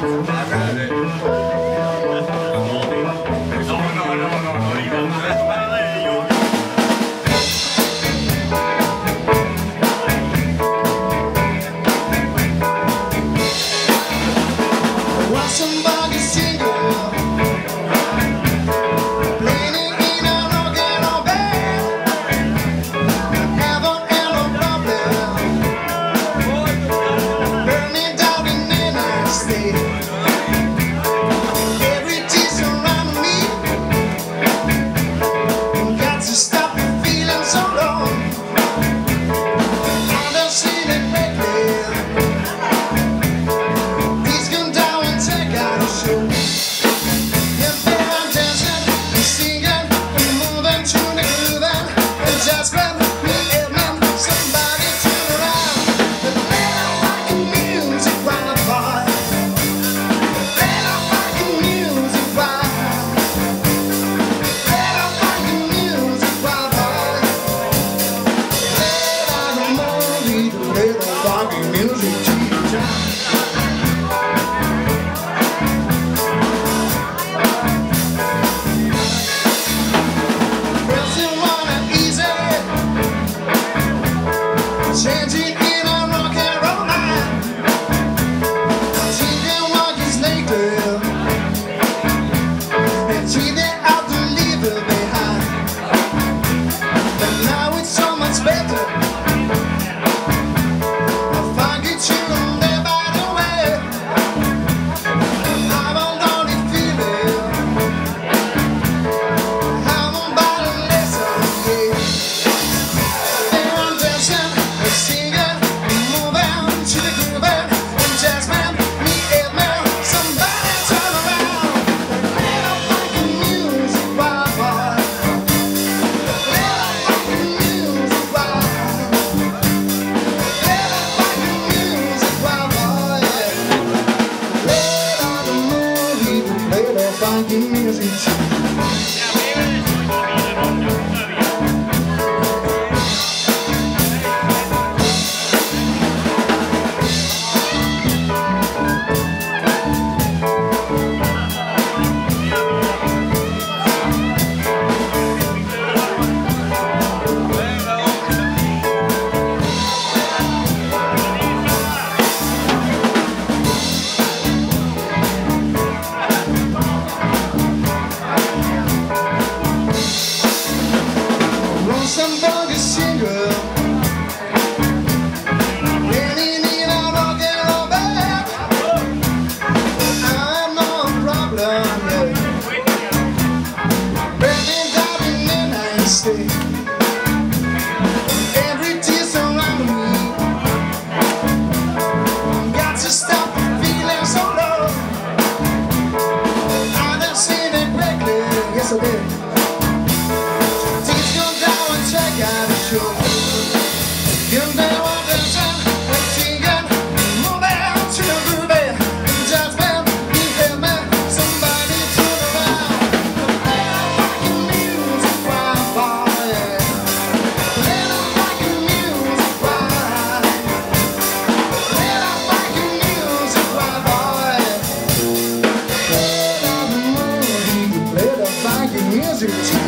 I got it. Cause it's